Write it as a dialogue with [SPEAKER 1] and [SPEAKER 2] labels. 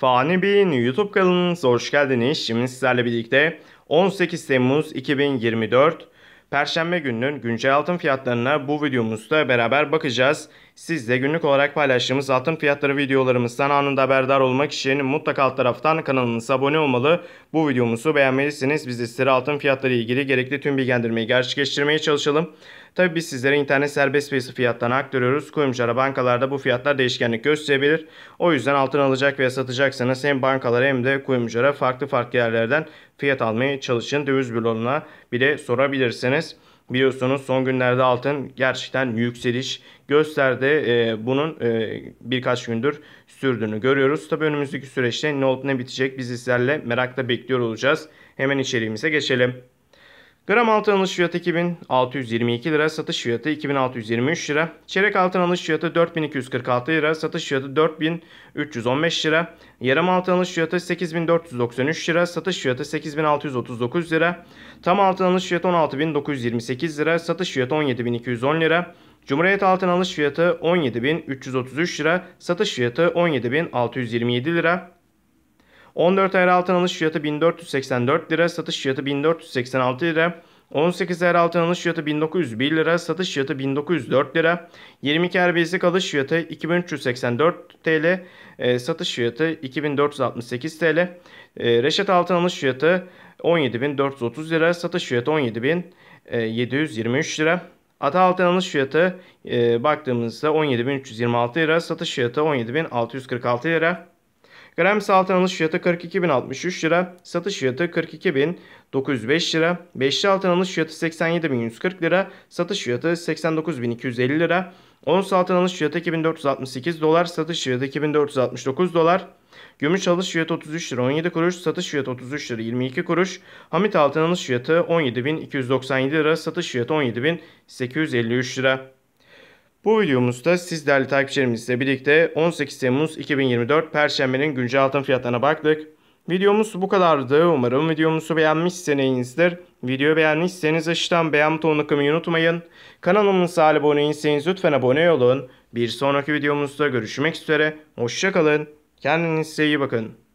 [SPEAKER 1] Fani Bey'in YouTube kanalınıza hoş geldiniz. Şimdi sizlerle birlikte 18 Temmuz 2024 Perşembe gününün güncel altın fiyatlarına bu videomuzda beraber bakacağız. Siz de günlük olarak paylaştığımız altın fiyatları videolarımızdan anında haberdar olmak için mutlaka alt taraftan kanalımıza abone olmalı. Bu videomuzu beğenmelisiniz. Biz de sizlere altın fiyatları ile ilgili gerekli tüm bilgilendirmeyi gerçekleştirmeye çalışalım. Tabi biz sizlere internet serbest piyasa fiyatlarını aktarıyoruz. Kuyumculara bankalarda bu fiyatlar değişkenlik gösterebilir. O yüzden altın alacak veya satacaksanız hem bankalara hem de kuyumculara farklı farklı yerlerden fiyat almaya çalışın. Döviz büroluna bile sorabilirsiniz. Biliyorsunuz son günlerde altın gerçekten yükseliş gösterdi. Ee, bunun e, birkaç gündür sürdüğünü görüyoruz. Tabi önümüzdeki süreçte ne olup ne bitecek biz sizlerle merakla bekliyor olacağız. Hemen içeriğimize geçelim. Gram altın alış fiyatı 2622 lira, satış fiyatı 2623 lira. Çeyrek altın alış fiyatı 4246 lira, satış fiyatı 4315 lira. Yarım altın alış fiyatı 8493 lira, satış fiyatı 8639 lira. Tam altın alış fiyatı 16928 lira, satış fiyatı 17210 lira. Cumhuriyet altın alış fiyatı 17333 lira, satış fiyatı 17627 lira. 14 ayar altın alış fiyatı 1484 lira, satış fiyatı 1486 lira. 18 ayar altın alış fiyatı 1901 lira, satış fiyatı 1904 lira. 22 ayar basic alış fiyatı 2384 TL, e, satış fiyatı 2468 TL. E, reşat altın alış fiyatı 17430 lira, satış fiyatı 17723 lira. Ata altın alış fiyatı e, baktığımızda 17326 lira, satış fiyatı 17646 lira. Gram altın alış fiyatı 42.063 lira. Satış fiyatı 42.905 lira. Beşli altın alış fiyatı 87.140 lira. Satış fiyatı 89.250 lira. Ons altın alış fiyatı 2468 dolar. Satış fiyatı 2469 dolar. Gümüş alış fiyatı 33 lira 17 kuruş. Satış fiyatı 33 lira 22 kuruş. Hamit altın alış fiyatı 17.297 lira. Satış fiyatı 17.853 lira. Bu videomuzda siz değerli takipçilerimizle birlikte 18 Temmuz 2024 Perşembe'nin güncel altın fiyatlarına baktık. Videomuz bu kadardı. Umarım videomuzu beğenmişsinizdir. Videoyu beğenmişseniz aşağıdan beğen butonuna kılmayı unutmayın. Kanalımıza abone değilseniz lütfen abone olun. Bir sonraki videomuzda görüşmek üzere. Hoşçakalın. Kendinize iyi bakın.